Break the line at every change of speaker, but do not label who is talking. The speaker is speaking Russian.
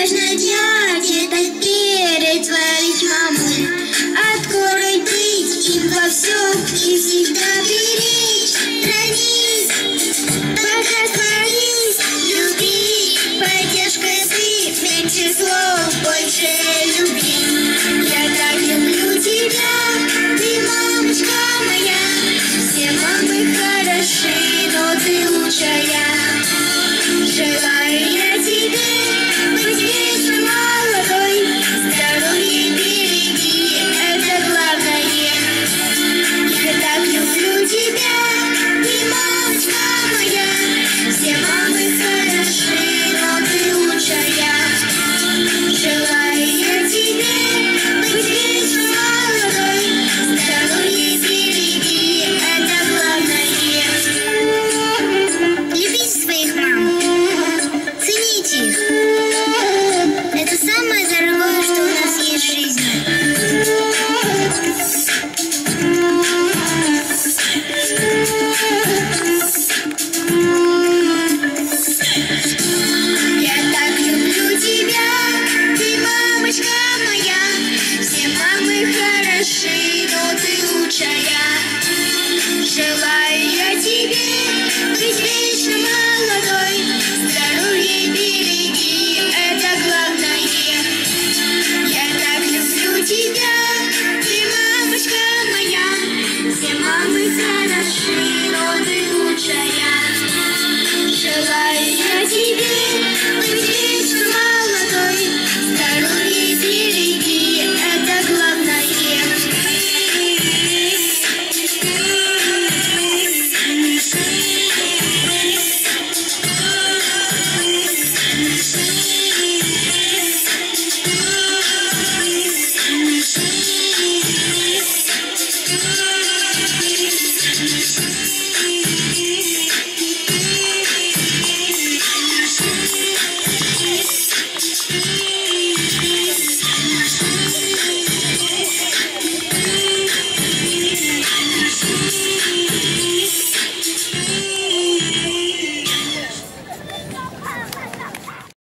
нужно делать, это перед твоих мамой. Открой им во всем и всегда беречь. Хранись, пока хранись, люби, поддержка ты, меньше слов, больше любви. Я так люблю тебя, ты мамочка моя, все мамы. Mamy teraz silną wygłuczenia.